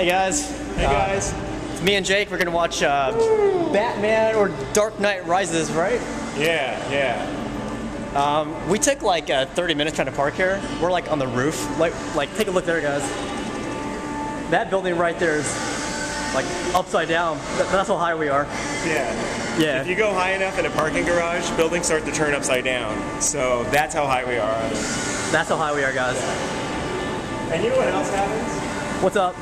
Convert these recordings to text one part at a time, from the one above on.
Hey guys. Hey Uh, guys. it's me and Jake. We're gonna watch uh, Batman or Dark Knight Rises, right? Yeah, yeah. Um, we took like uh, 30 minutes trying to park here. We're like on the roof. Like, like take a look there, guys. That building right there is like upside down. That's how high we are. Yeah. Yeah. If you go high enough in a parking garage, buildings start to turn upside down. So that's how high we are. That's how high we are, guys. And you know what else happens? What's up?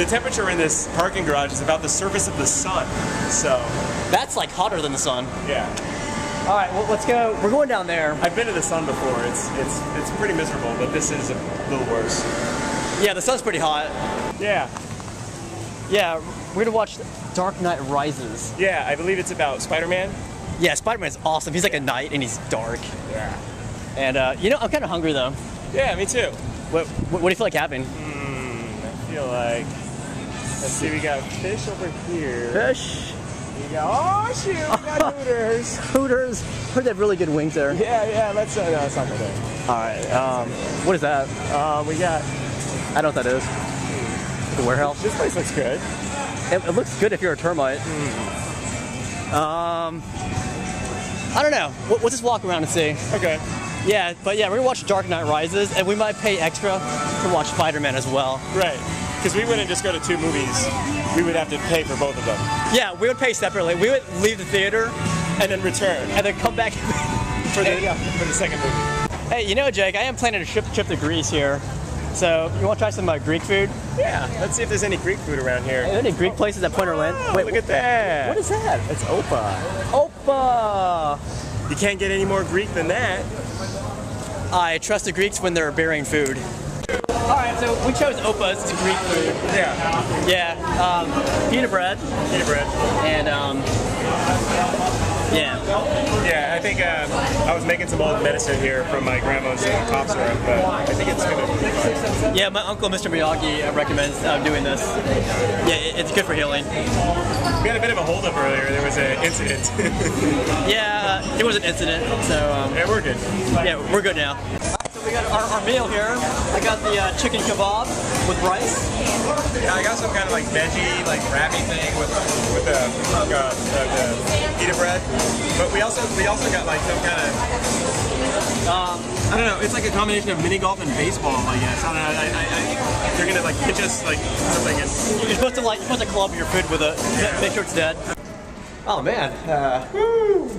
The temperature in this parking garage is about the surface of the sun. So, That's like hotter than the sun. yeah. All right, well, let's go. We're going down there. I've been to the sun before. It's it's it's pretty miserable, but this is a little worse. Yeah, the sun's pretty hot. Yeah. Yeah, we're gonna watch Dark Knight Rises. Yeah, I believe it's about Spider-Man. Yeah, Spider-Man's awesome. He's like a knight and he's dark. Yeah. And uh, you know, I'm kind of hungry though. Yeah, me too. What, what, what do you feel like having? I feel like let's see, we got fish over here. Fish, We got oh shoot, we got Hooters. Hooters. Heard they have really good wings there. Yeah, yeah. Let's uh, no, it's not good. All right. Um, what is that? Uh, we got I don't know what that is. The warehouse. this place looks good. It, it looks good if you're a termite. Um, I don't know. We'll, we'll just walk around and see. Okay. Yeah, but yeah, we're gonna watch Dark Knight Rises, and we might pay extra to watch Spider-Man as well. Right. Because we wouldn't just go to two movies. We would have to pay for both of them Yeah, we would pay separately. We would leave the theater and then return and then come back. for the for the second movie. hey, you know, Jake, I am planning a trip, trip to Greece here. So, you want to try some uh, Greek food? Yeah. Let's see if there's any Greek food around Are here. there any Greek places at Pointe Orlando? Oh, look at that. What is that? It's Opa. Opa! You can't get any more Greek than that. I trust the Greeks when they're bearing food. All right, so we chose Opa. It's Greek food. Yeah. Yeah, um, pita bread Pita bread. and um, yeah. Yeah, I think um, I was making some old medicine here from my grandma's uh, cough syrup, but I think it's gonna be fine. Yeah, my uncle, Mr. Miyagi, uh, recommends uh, doing this. Yeah, it- it's good for healing. We had a bit of a holdup earlier. There was an incident. Yeah, uh, it was an incident, so um, yeah, we're good. yeah, we're good now. So we got our, our meal here. I got the uh, chicken kebab with rice. Yeah, I got some kind of like veggie, like wrappy thing with with the, uh, the, the pita bread. But we also we also got like some kind of um, I don't know. It's like a combination of mini golf and baseball. I guess I don't know. I, I, I, they're gonna like pitch us like something. And, You're supposed to like, you're supposed to club your food with a, make sure it's dead. Oh man, uh,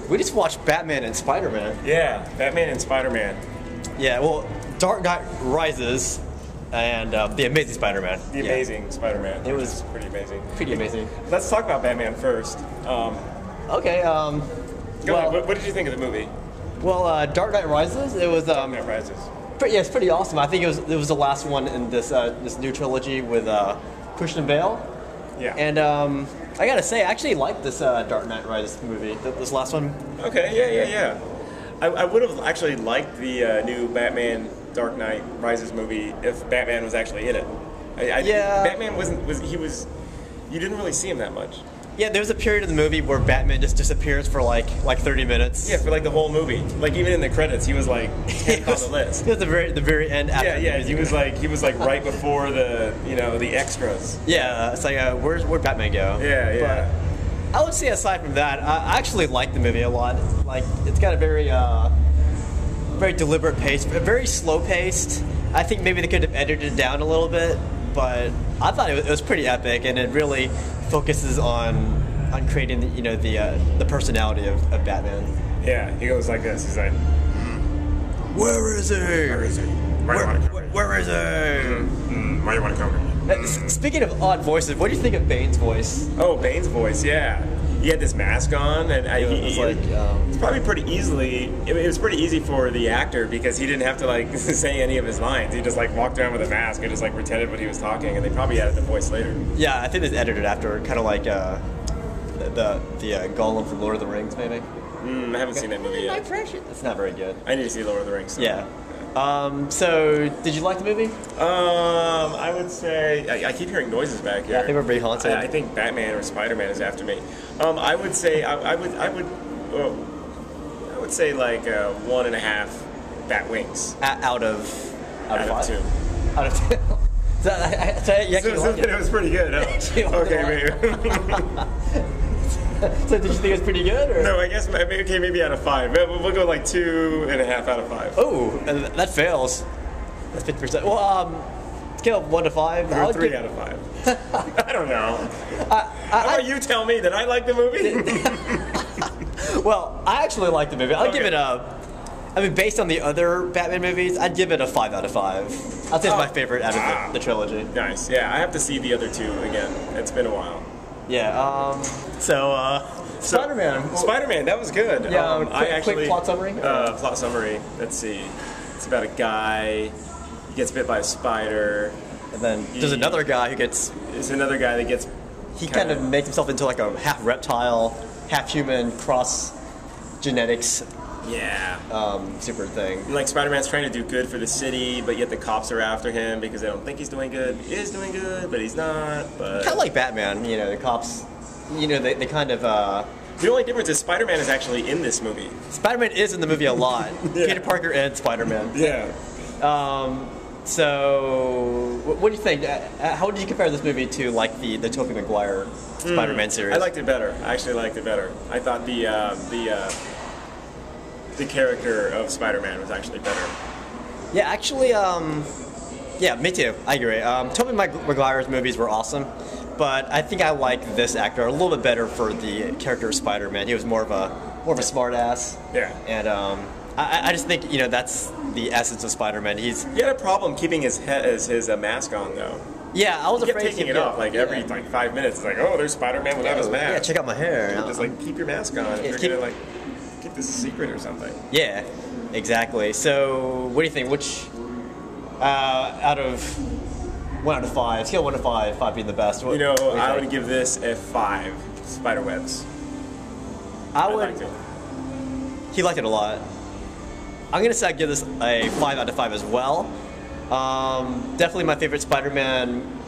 we just watched Batman and Spider-Man. yeah, Batman and Spider Man. Yeah, well, Dark Knight Rises and uh, the Amazing Spider-Man. The Yeah, amazing Spider Man. It was- pretty amazing. pretty amazing. Let's talk about Batman first. Um, Okay, um, well, What, what did you think of the movie? well, uh, Dark Knight Rises. It was um, Batman Rises. pretty, yeah, it's pretty awesome. I think it was it was the last one in this uh, this new trilogy with uh, Christian Bale. Yeah. And um, I gotta say, I actually liked this uh, Dark Knight Rises movie. th- This last one. Okay, yeah, yeah, yeah. I, I would have actually liked the uh, new Batman Dark Knight Rises movie if Batman was actually in it. I, I, Yeah. Batman wasn't was he was you didn't really see him that much. Yeah, there was a period of the movie where Batman just disappears for like like 30 minutes. Yeah, for like the whole movie. Like even in the credits, he was like It 10th on the list. was the very the very end. After Yeah, yeah. He was like he was like right before the you know the extras. Yeah, it's like uh, where's where'd Batman go? Yeah, yeah. But I would say aside from that, I actually like the movie a lot. Like it's got a very uh, very deliberate pace, very slow paced. I think maybe they could have edited it down a little bit, but I thought it was, it was pretty epic, and it really focuses on on creating the, you know the uh, the personality of, of Batman. Yeah, he goes like this. He's like, Where is he? "Where is he? Do Where, you want to come where- here? where is he? Mm, why do you want to come here?" Uh, s- Speaking of odd voices, what do you think of Bane's voice? Oh, Bane's voice, yeah. He had this mask on, and I, It he, was like, um, it's probably pretty easily. It, it was pretty easy for the actor because he didn't have to like say any of his lines. He just like walked around with a mask and just like pretended what he was talking, and they probably added the voice later. Yeah, I think it's edited after, kind of like uh, the the, the uh, Gollum from Lord of the Rings, maybe. Mm, I haven't seen that movie yet. My precious. It's not very good. I need to see Lord of the Rings. so. Yeah. Um, so, did you like the movie? Um, I would say I, I keep hearing noises back here. I think we're pretty haunted. I, I think Batman or Spider Man is after me. Um, I would say I, I would I would well, I would say like uh, one and a half bat wings A- out of out, out of of two. Out of two. So, I, I, so you actually So, like it it. was pretty good. Huh? Okay, maybe. So did you think it was pretty good? Or? no, I guess maybe okay, maybe out of five. We'll, go like two and a half out of five. Oh, that fails. That's fifty percent. Well, um, scale of one to five. I would three give, out of five. I don't know. I, How I, you tell me that I like the movie? well, I actually like the movie. I'd give it a. I mean, based on the other Batman movies, I'd give it a five out of five. I'd say it's my Oh. favorite out of Wow. the, the trilogy. nice. Yeah, I have to see the other two again. It's been a while. Yeah. Um. So, uh, Spider-Man. Spider-Man, that was good. Yeah, um, quick- I quick actually plot summary? Uh, plot summary. Let's see. It's about a guy. He gets bit by a spider. And then there's another guy who gets. There's another guy that gets. He kind of makes himself into like a half reptile, half human, cross genetics Yeah. um, super thing. Like Spider-Man's trying to do good for the city, but yet the cops are after him because they don't think he's doing good. He is doing good, but he's not. But Kind of like Batman, you know, the cops. You know, they, they kind of. Uh, the only difference is Spider-Man is actually in this movie. Spider-Man is in the movie a lot. Yeah. Peter Parker and Spider-Man. Yeah. Um, so, what do you think? Uh, uh, how would you compare this movie to like the the Tobey Maguire Spider-Man series? I liked it better. I actually liked it better. I thought the uh, the uh, the character of Spider-Man was actually better. Yeah, actually, um, yeah, me too. I agree. Um, Tobey Mag- Maguire's movies were awesome, but I think I like this actor a little bit better for the character of Spider-Man. He was more of a more of a smartass. Yeah. And um, I, I just think you know that's the essence of Spider-Man. He's He had a problem keeping his head, his, his uh, mask on though. yeah. I was He afraid taking it off like every yeah. like five minutes. It's like, oh, there's Spider-Man without his mask. Yeah, check out my hair. Just like keep your mask on. if Yeah, you're keep- gonna like keep this a secret or something. Yeah, exactly. So, what do you think? Which uh, out of one out of five, scale one to five, five being the best. What, You know, what you I think? would give this a five. Spider webs. I I would. liked. He liked it a lot. I'm gonna say I give this a five out of five as well. Um, definitely my favorite Spider-Man.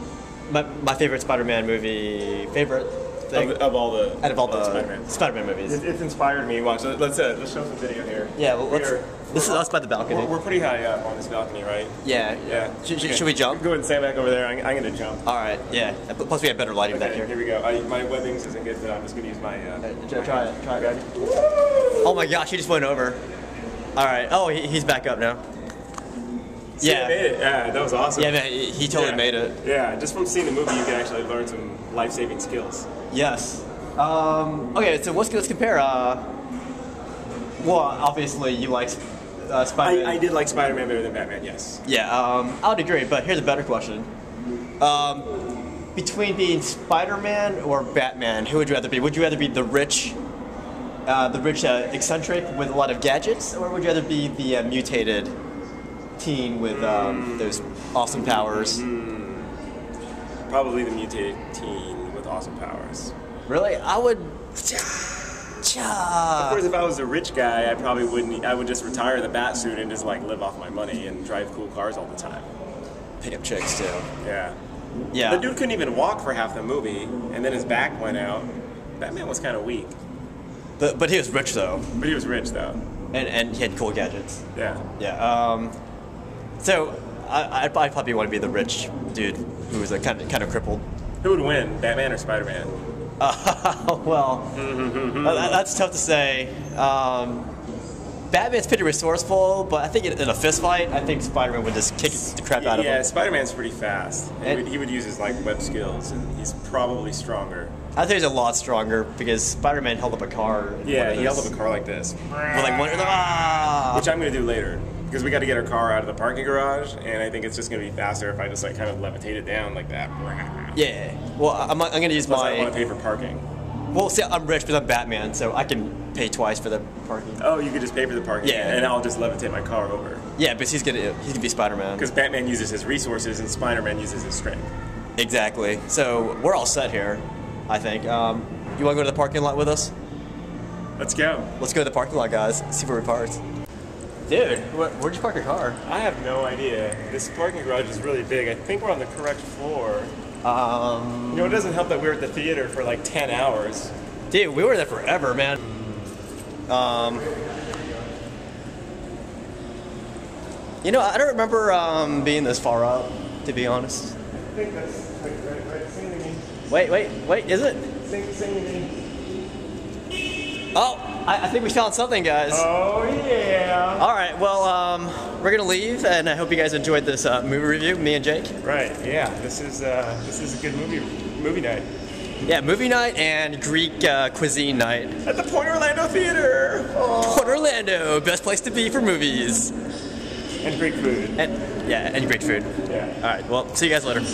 My, my favorite Spider-Man movie. Favorite thing Of, of all the out of all the Spider-Man. Spider-Man movies. It, it's inspired me. Watch. Let's uh, let's show some video here. Yeah, well, let's. We're- This is us by the balcony. We're, we're pretty high up on this balcony, right? yeah. Yeah. Should, should- Okay. should we jump? Go ahead and stand back over there. I'm, I'm gonna jump. All right. Yeah. Plus we have better lighting back here. here we go. I, my webbings isn't good, but I'm just gonna use my. Uh, Uh, try- try it, try it. Okay. Oh my gosh, he just went over. All right. Oh, he, he's back up now. See, Yeah. Made it. Yeah, that was awesome. Yeah, man, he totally Yeah. made it. Yeah, just from seeing the movie, you can actually learn some life-saving skills. Yes. Um, okay, so let's let's compare. Uh, well, obviously you like uh, Spider-Man. I, I did like Spider-Man better than Batman. Yes. Yeah, um, I would agree. But here's a better question: um, between being Spider-Man or Batman, who would you rather be? Would you rather be the rich, uh, the rich uh, eccentric with a lot of gadgets, or would you rather be the uh, mutated teen with um, those awesome powers? Probably the mutated teen with awesome powers. Really, I would. Of course, if I was a rich guy, I probably wouldn't. I would just retire the bat suit and just like live off my money and drive cool cars all the time. Pick up chicks too. Yeah. Yeah. The dude couldn't even walk for half the movie, and then his back went out. Batman was kind of weak, But, but he was rich though, but he was rich though. and, and he had cool gadgets. Yeah. Yeah. Um, so I, I'd, I'd probably want to be the rich dude who is was like kind of kind of crippled. Who would win, Batman or Spider-Man? Uh, well, that- that's tough to say. Um, Batman's pretty resourceful, but I think in, in a fist fight, I think Spider-Man would just kick the crap out of him. yeah. Spider-Man's pretty fast. He And- would, he would use his like web skills, and he's probably stronger. I think he's a lot stronger because Spider-Man held up a car. Yeah, he held up a car like this, with like one. Ah! which I'm gonna do later because we got to get our car out of the parking garage, and I think it's just gonna be faster if I just like kind of levitate it down like that. Yeah. Well, I'm, I'm gonna use Plus, I want my. to pay for parking. Well, see, I'm rich because I'm Batman, so I can pay twice for the parking. Oh, you could just pay for the parking, Yeah. and I'll just levitate my car over. Yeah, because he's gonna he's gonna be Spider-Man. Because Batman uses his resources and Spider-Man uses his strength. Exactly. So we're all set here, I think. Um, you want to go to the parking lot with us? Let's go. Let's go to the parking lot, guys. See where we parked. Dude, where, where'd you park your car? I have no idea. This parking garage is really big. I think we're on the correct floor. Um, You know, it doesn't help that we were at the theater for like 10 hours. dude, we were there forever, man. Um, you know, I don't remember um, being this far up, to be honest. think that's right, right, right. Sing to me. Wait, wait, wait, is it? Sing, sing to me. Oh, I, I think we found something, guys. Oh yeah. All right, well, um, we're gonna leave, and I hope you guys enjoyed this uh, movie review, me and Jake. Right. Yeah. This is uh, this is a good movie movie night Yeah, movie night and Greek uh, cuisine night. at the Pointe Orlando Theater. Oh. Port Orlando, best place to be for movies. And Greek food. And yeah, and Greek food. Yeah. All right, well, see you guys later.